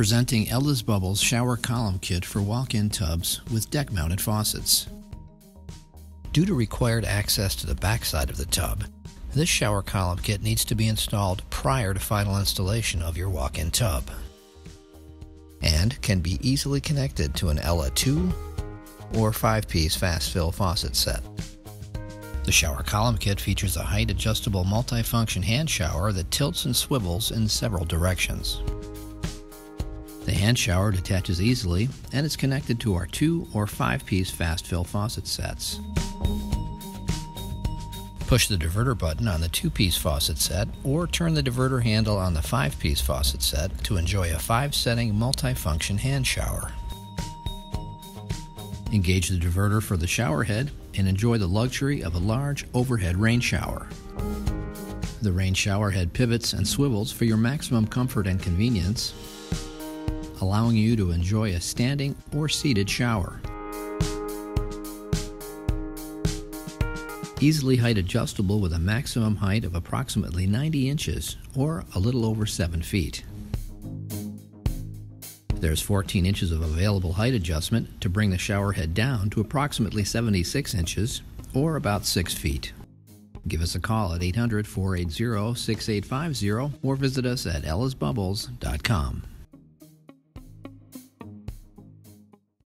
Presenting Ella's Bubbles Shower Column Kit for walk-in tubs with deck-mounted faucets. Due to required access to the backside of the tub, this shower column kit needs to be installed prior to final installation of your walk-in tub and can be easily connected to an Ella 2 or 5-piece fast fill faucet set. The shower column kit features a height adjustable multifunction hand shower that tilts and swivels in several directions. The hand shower detaches easily and is connected to our 2 or 5 piece fast fill faucet sets. Push the diverter button on the 2 piece faucet set or turn the diverter handle on the 5 piece faucet set to enjoy a 5 setting multifunction hand shower. Engage the diverter for the shower head and enjoy the luxury of a large overhead rain shower. The rain shower head pivots and swivels for your maximum comfort and convenience, allowing you to enjoy a standing or seated shower. Easily height adjustable with a maximum height of approximately 90 inches or a little over 7 feet. There's 14 inches of available height adjustment to bring the shower head down to approximately 76 inches or about 6 feet. Give us a call at 800 480 6850 or visit us at ellasbubbles.com.